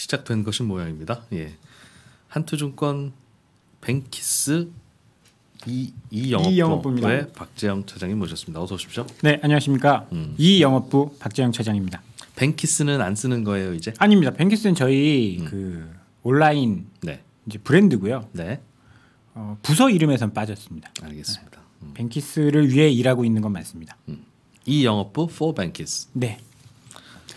시작된 것인 모양입니다. 예. 한투증권 뱅키스 이, 이영업부입니다. 이영업부의 박재영 차장님 모셨습니다. 어서 오십시오. 네, 안녕하십니까. 음. 이 영업부 박재영 차장입니다. 뱅키스는 안 쓰는 거예요, 이제? 아닙니다. 뱅키스는 저희 음. 그 온라인 네. 이제 브랜드고요. 네. 어, 부서 이름에선 빠졌습니다. 알겠습니다. 음. 뱅키스를 위해 일하고 있는 건 맞습니다. 이 영업부 for 뱅키스. 네.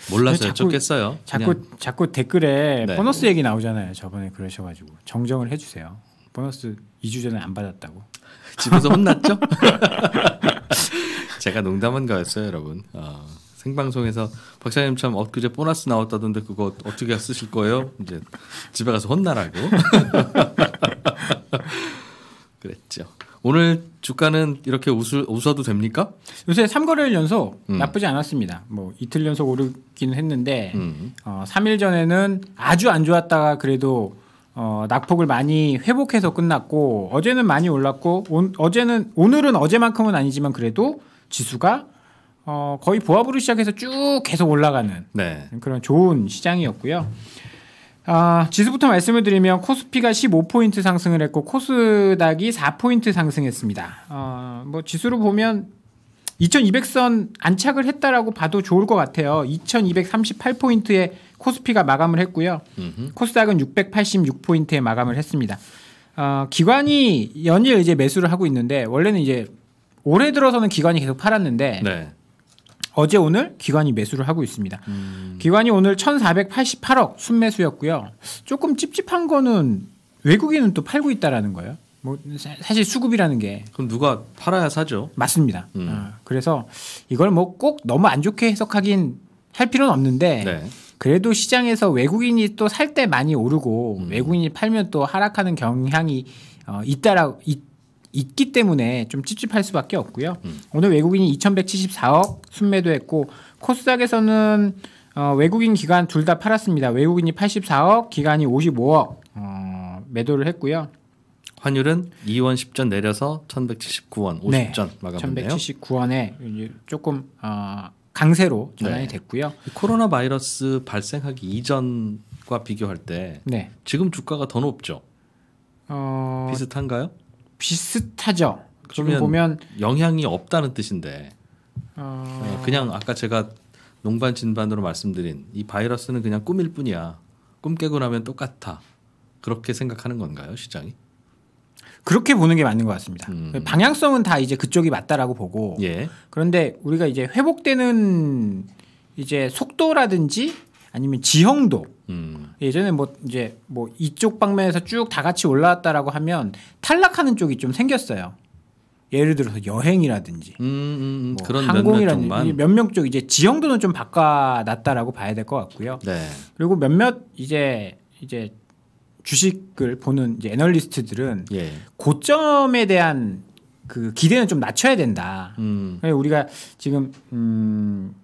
몰라서 여쭙겠어요. 자꾸 그냥 자꾸 댓글에 네. 보너스 얘기 나오잖아요. 저번에 그러셔가지고 정정을 해주세요. 보너스 2주 전에 안 받았다고. 집에서 혼났죠? 제가 농담한 거였어요, 여러분. 어, 생방송에서 박사님 참 엊그제 보너스 나왔다던데 그거 어떻게 쓰실 거예요? 이제 집에 가서 혼나라고. 그랬죠. 오늘 주가는 이렇게 웃을, 웃어도 됩니까? 요새 3거래일 연속 음. 나쁘지 않았습니다. 뭐 이틀 연속 오르기는 했는데 음. 어, 3일 전에는 아주 안 좋았다가 그래도 어, 낙폭을 많이 회복해서 끝났고 어제는 많이 올랐고 온- 어제는 오늘은 어제만큼은 아니지만 그래도 지수가 어, 거의 보합으로 시작해서 쭉 계속 올라가는 네. 그런 좋은 시장이었고요. 아, 지수부터 말씀을 드리면 코스피가 15포인트 상승을 했고 코스닥이 4포인트 상승했습니다. 어, 뭐 지수로 보면 2200선 안착을 했다라고 봐도 좋을 것 같아요. 2238포인트에 코스피가 마감을 했고요. 음흠. 코스닥은 686포인트에 마감을 했습니다. 어, 기관이 연일 이제 매수를 하고 있는데 원래는 이제 올해 들어서는 기관이 계속 팔았는데 네. 어제 오늘 기관이 매수를 하고 있습니다. 음. 기관이 오늘 1,488억 순매수였고요. 조금 찝찝한 거는 외국인은 또 팔고 있다라는 거예요. 뭐 사- 사실 수급이라는 게 그럼 누가 팔아야 사죠? 맞습니다. 음. 아, 그래서 이걸 뭐 꼭 너무 안 좋게 해석하긴 할 필요는 없는데 네. 그래도 시장에서 외국인이 또 살 때 많이 오르고 음. 외국인이 팔면 또 하락하는 경향이 어, 있다라 있, 있기 때문에 좀 찝찝할 수밖에 없고요. 음. 오늘 외국인이 2,174억 순매도했고 코스닥에서는 어, 외국인 기관 둘 다 팔았습니다. 외국인이 84억, 기관이 55억 어, 매도를 했고요. 환율은 2원 10전 내려서 1179원 50전 마감했네요. 1,179원에 조금 어, 강세로 전환이 네. 됐고요. 이 코로나 바이러스 발생하기 이전과 비교할 때 네, 지금 주가가 더 높죠? 어, 비슷한가요? 비슷하죠. 지금 그러면 보면 영향이 없다는 뜻인데 어, 어, 그냥 아까 제가 농반 진반으로 말씀드린 이 바이러스는 그냥 꿈일 뿐이야. 꿈 깨고 나면 똑같아. 그렇게 생각하는 건가요, 시장이? 그렇게 보는 게 맞는 것 같습니다. 음. 방향성은 다 이제 그쪽이 맞다라고 보고 예. 그런데 우리가 이제 회복되는 이제 속도라든지 아니면 지형도 음. 예전에 뭐 이제 뭐 이쪽 방면에서 쭉 다 같이 올라왔다라고 하면 탈락하는 쪽이 좀 생겼어요. 예를 들어서 여행이라든지 음, 음, 음, 뭐 그런 항공이라든지 쪽만. 몇몇 쪽 이제 지형도는 좀 바꿔놨다라고 봐야 될 것 같고요. 네. 그리고 몇몇 이제 이제 주식을 보는 이제 애널리스트들은 예. 고점에 대한 그 기대는 좀 낮춰야 된다. 음. 우리가 지금 음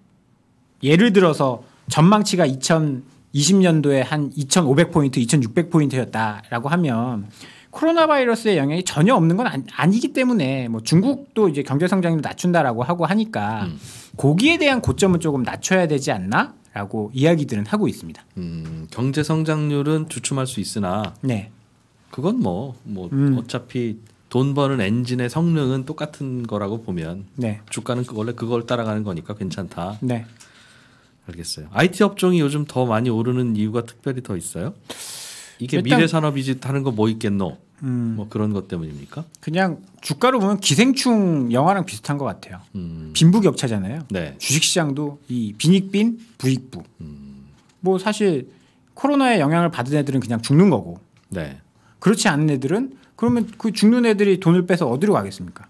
예를 들어서 전망치가 2020년도에 한 2,500포인트, 2,600포인트였다라고 하면 코로나 바이러스의 영향이 전혀 없는 건 아니, 아니 기 때문에 뭐 중국도 이제 경제 성장률 낮춘다라고 하고 하니까 음. 거기에 대한 고점은 조금 낮춰야 되지 않나 라고 이야기들은 하고 있습니다. 음, 경제 성장률은 주춤할 수 있으나 네. 그건 뭐뭐 음. 어차피 돈 버는 엔진의 성능은 똑같은 거라고 보면 네. 주가는 그- 원래 그걸 따라가는 거니까 괜찮다. 네. 알겠어요. IT 업종이 요즘 더 많이 오르는 이유가 특별히 더 있어요? 이게 일단- 미래 산업이지 하는 거뭐 있겠노? 음. 뭐 그런 것 때문입니까? 그냥 주가로 보면 기생충 영화랑 비슷한 것 같아요. 음. 빈부격차잖아요. 네. 주식시장도 이 빈익빈 부익부. 음. 뭐 사실 코로나의 영향을 받은 애들은 그냥 죽는 거고 네. 그렇지 않은 애들은 그러면 그 죽는 애들이 돈을 빼서 어디로 가겠습니까?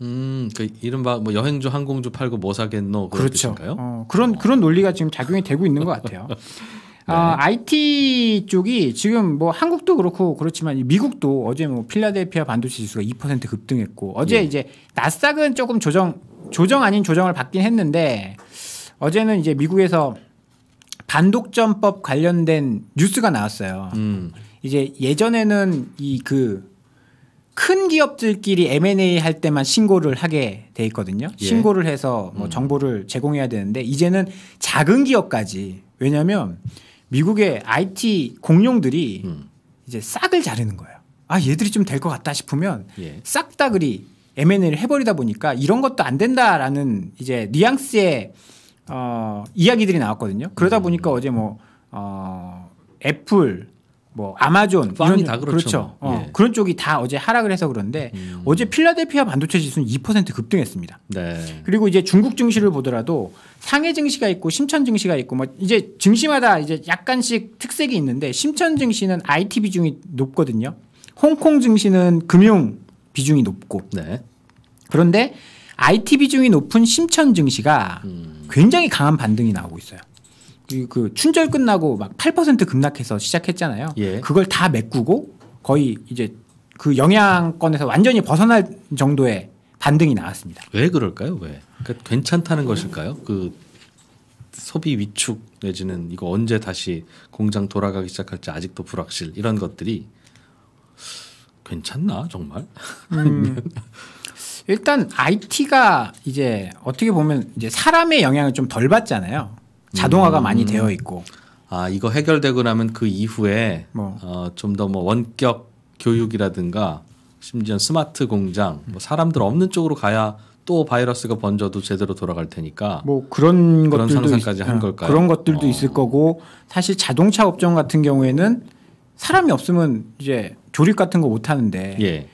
음, 그 이른바 뭐 여행주 항공주 팔고 뭐 사겠노 그런 그렇죠. 뜻인가요? 어, 그런 그런 논리가 지금 작용이 되고 있는 것 같아요. 아, IT 쪽이 지금 뭐 한국도 그렇고 그렇지만 미국도 어제 뭐 필라델피아 반도체 지수가 2% 급등했고 어제 예. 이제 나스닥은 조금 조정 조정 아닌 조정을 받긴 했는데 어제는 이제 미국에서 반독점법 관련된 뉴스가 나왔어요. 음. 이제 예전에는 이 그 큰 기업들끼리 M&A 할 때만 신고를 하게 돼 있거든요. 예. 신고를 해서 뭐 정보를 제공해야 되는데 이제는 작은 기업까지 왜냐하면 미국의 IT 공룡들이 음. 이제 싹을 자르는 거예요. 아 얘들이 좀 될 것 같다 싶으면 예. 싹다 그리 M&A를 해버리다 보니까 이런 것도 안 된다라는 이제 뉘앙스의 어, 이야기들이 나왔거든요. 그러다 보니까 어제 뭐 어, 애플, 뭐 아마존 펀이 이런 다 그렇죠. 어, 예. 그런 쪽이 다 어제 하락을 해서 그런데 음. 어제 필라델피아 반도체 지수는 2% 급등했습니다. 네. 그리고 이제 중국 증시를 보더라도 상해 증시가 있고 심천 증시가 있고 뭐 이제 증시마다 이제 약간씩 특색이 있는데 심천 증시는 IT 비중이 높거든요. 홍콩 증시는 금융 비중이 높고 네. 그런데 IT 비중이 높은 심천 증시가 음. 굉장히 강한 반등이 나오고 있어요. 그, 그 춘절 끝나고 막 8% 급락해서 시작했잖아요. 예. 그걸 다 메꾸고 거의 이제 그 영향권에서 완전히 벗어날 정도의 반등이 나왔습니다. 왜 그럴까요? 왜? 그러니까 괜찮다는 것일까요? 그 소비 위축 내지는 이거 언제 다시 공장 돌아가기 시작할지 아직도 불확실 이런 것들이 괜찮나 정말? 일단 IT가 이제 어떻게 보면 이제 사람의 영향을 좀 덜 받잖아요. 자동화가 많이 되어 있고 아 이거 해결되고 나면 그 이후에 뭐. 어, 좀 더 뭐 원격 교육이라든가 심지어 스마트 공장 뭐 사람들 없는 쪽으로 가야 또 바이러스가 번져도 제대로 돌아갈 테니까 뭐 그런 그런 것들도 상상까지 있- 한 어, 걸까요? 그런 것들도 어. 있을 거고 사실 자동차 업종 같은 경우에는 사람이 없으면 이제 조립 같은 거 못 하는데 예.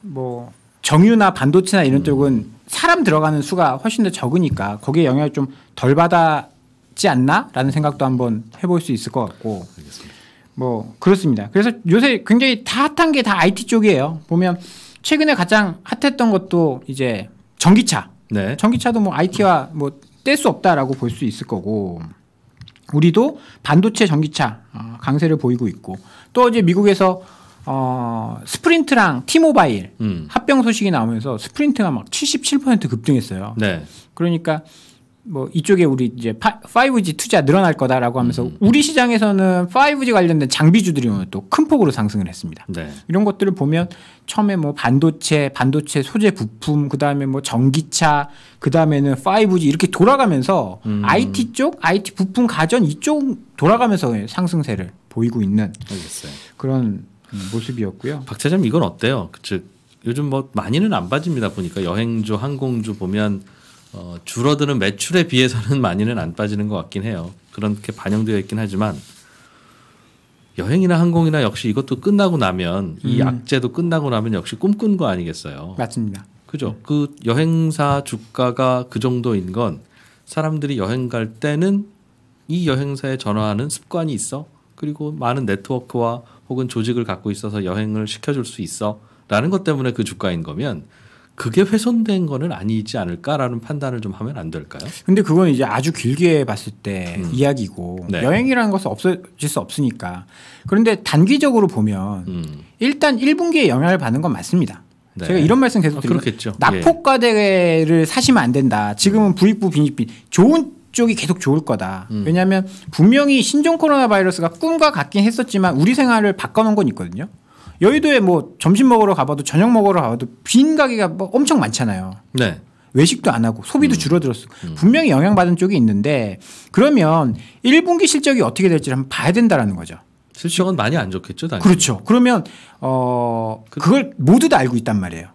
뭐 정유나 반도체나 이런 쪽은 사람 들어가는 수가 훨씬 더 적으니까 거기에 영향을 좀 덜 받 았지 않나라는 생각도 한번 해볼 수 있을 것 같고 뭐 그렇습니다. 그래서 요새 굉장히 다 핫한 게 다 IT 쪽이에요. 보면 최근에 가장 핫했던 것도 이제 전기차. 네. 전기차도 뭐 IT와 뭐 뗄 수 없다라고 볼 수 있을 거고 우리도 반도체 전기차 어, 강세를 보이고 있고 또 어제 미국에서 어, 스프린트랑 티모바일 음. 합병 소식이 나오면서 스프린트가 막 77% 급등했어요. 네. 그러니까 뭐 이쪽에 우리 이제 파, 5G 투자 늘어날 거다라고 하면서 음. 우리 시장에서는 5G 관련된 장비주들이 오늘 또 큰 폭으로 상승을 했습니다. 네. 이런 것들을 보면 처음에 뭐 반도체, 반도체 소재 부품, 그 다음에 뭐 전기차, 그 다음에는 5G 이렇게 돌아가면서 음. IT 쪽, IT 부품 가전 이쪽 돌아가면서 상승세를 보이고 있는 알겠어요. 그런 음, 모습이었고요. 박 차장님 이건 어때요? 그즉 요즘 뭐 많이는 안 빠집니다 보니까 여행주, 항공주 보면 어, 줄어드는 매출에 비해서는 많이는 안 빠지는 것 같긴 해요. 그렇게 반영되어 있긴 하지만 여행이나 항공이나 역시 이것도 끝나고 나면 이 음. 악재도 끝나고 나면 역시 꿈꾼 거 아니겠어요? 맞습니다. 그죠? 그 여행사 주가가 그 정도인 건 사람들이 여행 갈 때는 이 여행사에 전화하는 습관이 있어. 그리고 많은 네트워크와 혹은 조직을 갖고 있어서 여행을 시켜줄 수 있어. 라는 것 때문에 그 주가인 거면 그게 훼손된 거는 아니지 않을까라는 판단을 좀 하면 안 될까요? 근데 그건 이제 아주 길게 봤을 때 음. 이야기고 네. 여행이라는 것은 없어질 수 없으니까. 그런데 단기적으로 보면 음. 일단 1분기에 영향을 받는 건 맞습니다. 네. 제가 이런 말씀 계속 아, 그렇겠죠. 예. 낙폭과대를 사시면 안 된다. 지금은 부익부 빈익빈 좋은 쪽이 계속 좋을 거다. 음. 왜냐하면 분명히 신종 코로나 바이러스가 꿈과 같긴 했었지만 우리 생활을 바꿔놓은 건 있거든요. 여의도에 뭐 점심 먹으러 가봐도 저녁 먹으러 가봐도 빈 가게가 뭐 엄청 많잖아요. 네. 외식도 안 하고 소비도 음. 줄어들었어. 분명히 영향받은 쪽이 있는데 그러면 1분기 실적이 어떻게 될지를 한번 봐야 된다라는 거죠. 실적은 많이 안 좋겠죠, 당연히. 그렇죠. 그러면 어 그걸 모두 다 알고 있단 말이에요.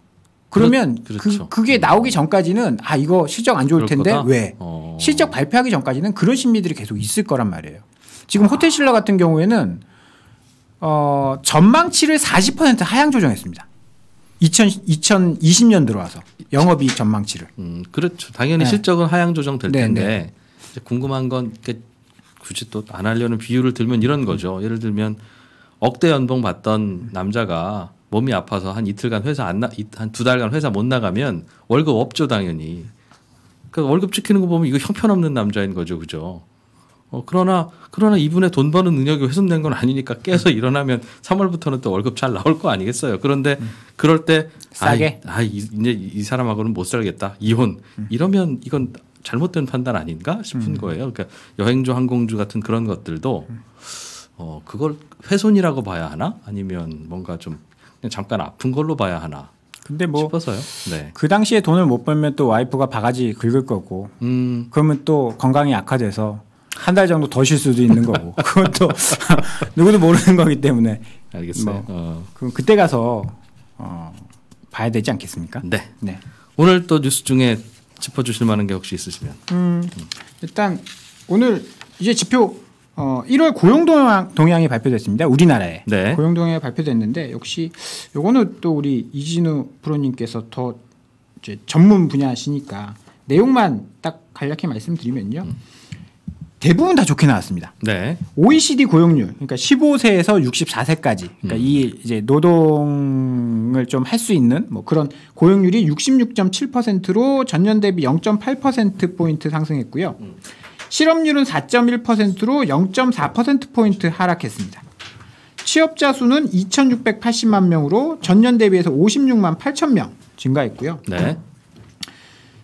그러면 그렇- 그 그렇죠. 그 게 나오기 전까지는 아 이거 실적 안 좋을 텐데 거다? 왜 어. 실적 발표하기 전까지는 그런 심리들이 계속 있을 거란 말이에요. 지금 호텔 신라 같은 경우에는 어 전망치를 40% 하향 조정했습니다. 2000, 2020년 들어와서 영업이익 전망치를. 음, 그렇죠. 당연히 네. 실적은 하향 조정될 네, 텐데 이제 궁금한 건 굳이 또 안 하려는 비유를 들면 이런 거죠. 예를 들면 억대 연봉 받던 남자가 몸이 아파서 한 이틀간 회사 안 나, 한두 달간 회사 못 나가면 월급 없죠, 당연히. 그 월급 지키는 거 보면 이거 형편없는 남자인 거죠, 그죠? 어, 그러나 그러나 이분의 돈 버는 능력이 훼손된 건 아니니까 깨서 일어나면 3월부터는 또 월급 잘 나올 거 아니겠어요. 그런데 그럴 때 싸게? 아, 아 이, 이제 이 사람하고는 못 살겠다 이혼 이러면 이건 잘못된 판단 아닌가 싶은 거예요. 그러니까 여행주 항공주 같은 그런 것들도 어 그걸 훼손이라고 봐야 하나 아니면 뭔가 좀 잠깐 아픈 걸로 봐야 하나 근데 뭐그 싶어서요. 네. 당시에 돈을 못 벌면 또 와이프가 바가지 긁을 거고 음 그러면 또 건강이 악화돼서 한 달 정도 더 쉴 수도 있는 거고 그것도 누구도 모르는 거기 때문에 알겠어요. 뭐. 어. 그럼 그때 가서 어, 봐야 되지 않겠습니까? 네. 네. 오늘 또 뉴스 중에 짚어주실 만한 게 혹시 있으시면. 음, 일단 오늘 이제 지표 어, 1월 고용 동향, 동향이 발표됐습니다. 우리나라에 네. 고용 동향이 발표됐는데 역시 요거는 또 우리 이진우 프로님께서 더 전문 분야시니까 내용만 딱 간략히 말씀드리면요. 대부분 다 좋게 나왔습니다. 네. OECD 고용률, 그러니까 15세에서 64세까지, 그러니까 이 이제 노동을 좀 할 수 있는 뭐 그런 고용률이 66.7%로 전년 대비 0.8% 포인트 상승했고요. 실업률은 4.1%로 0.4% 포인트 하락했습니다. 취업자 수는 2,680만 명으로 전년 대비해서 56만 8천 명 증가했고요. 네.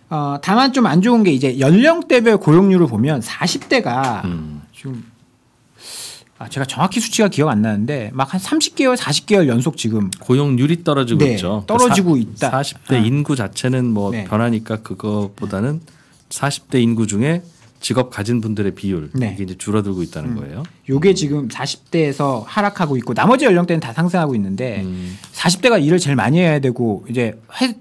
어, 다만 좀 안 좋은 게 이제 연령대별 고용률을 보면 40대가 음. 지금 아, 제가 정확히 수치가 기억 안 나는데 막 한 30개월, 40개월 연속 지금 고용률이 떨어지고 네, 있죠. 떨어지고 사- 있다. 40대 아. 인구 자체는 뭐 네. 변하니까 그거보다는 40대 인구 중에 직업 가진 분들의 비율 네. 이게 이제 줄어들고 있다는 거예요. 요게 지금 40대에서 하락하고 있고 나머지 연령대는 다 상승하고 있는데 음. 40대가 일을 제일 많이 해야 되고 이제 활-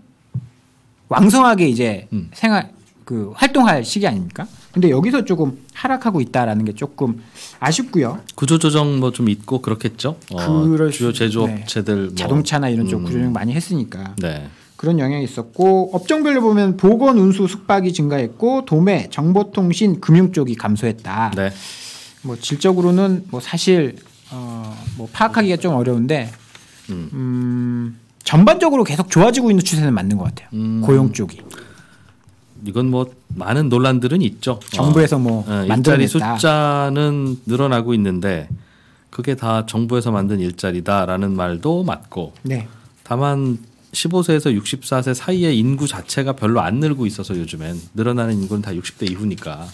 왕성하게 이제 음. 생활 그 활동할 시기 아닙니까? 근데 여기서 조금 하락하고 있다라는 게 조금 아쉽고요. 구조조정 뭐 좀 있고 그렇겠죠. 어, 주요 수- 제조업체들 뭐. 자동차나 이런 쪽 음. 구조조정 많이 했으니까 네. 그런 영향이 있었고 업종별로 보면 보건 운수 숙박이 증가했고 도매 정보통신 금융 쪽이 감소했다. 네. 뭐 질적으로는 뭐 사실 어 뭐 파악하기가 좀 어려운데 음. 음 전반적으로 계속 좋아지고 있는 추세는 맞는 것 같아요. 음. 고용 쪽이 이건 뭐 많은 논란들은 있죠. 정부에서 뭐 어, 일자리. 숫자는 늘어나고 있는데 그게 다 정부에서 만든 일자리다라는 말도 맞고 네. 다만 15세에서 64세 사이의 인구 자체가 별로 안 늘고 있어서 요즘엔 늘어나는 인구는 다 60대 이후니까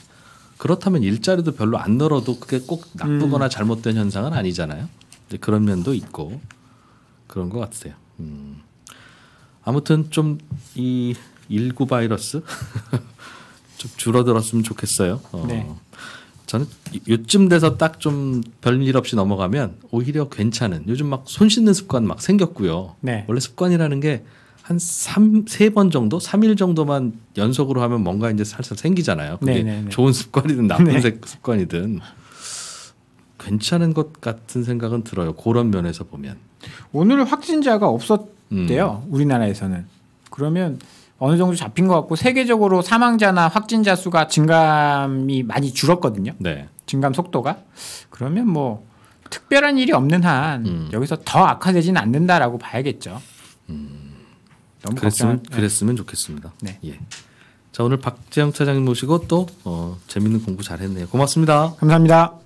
그렇다면 일자리도 별로 안 늘어도 그게 꼭 음. 나쁘거나 잘못된 현상은 아니잖아요. 그런 면도 있고 그런 것 같아요. 음. 아무튼 좀이 일구 바이러스 좀 줄어들었으면 좋겠어요. 어. 네. 저는 요쯤 돼서 딱 좀 별일 없이 넘어가면 오히려 괜찮은 요즘 막 손 씻는 습관 막 생겼고요. 네. 원래 습관이라는 게 한 삼 세 번 정도, 삼 일 정도만 연속으로 하면 뭔가 이제 살살 생기잖아요. 그게 네, 네, 네. 좋은 습관이든 나쁜 네. 습- 습관이든 괜찮은 것 같은 생각은 들어요. 그런 면에서 보면. 오늘 확진자가 없었대요. 음. 우리나라에서는. 그러면 어느 정도 잡힌 것 같고 세계적으로 사망자나 확진자 수가 증감이 많이 줄었거든요. 네. 증감 속도가. 그러면 뭐 특별한 일이 없는 한 음. 여기서 더 악화되지는 않는다라고 봐야겠죠. 너무 그랬으면 걱정. 그랬으면 좋겠습니다. 네. 예. 자 오늘 박재영 차장님 모시고 또 어, 재밌는 공부 잘했네요. 고맙습니다. 감사합니다.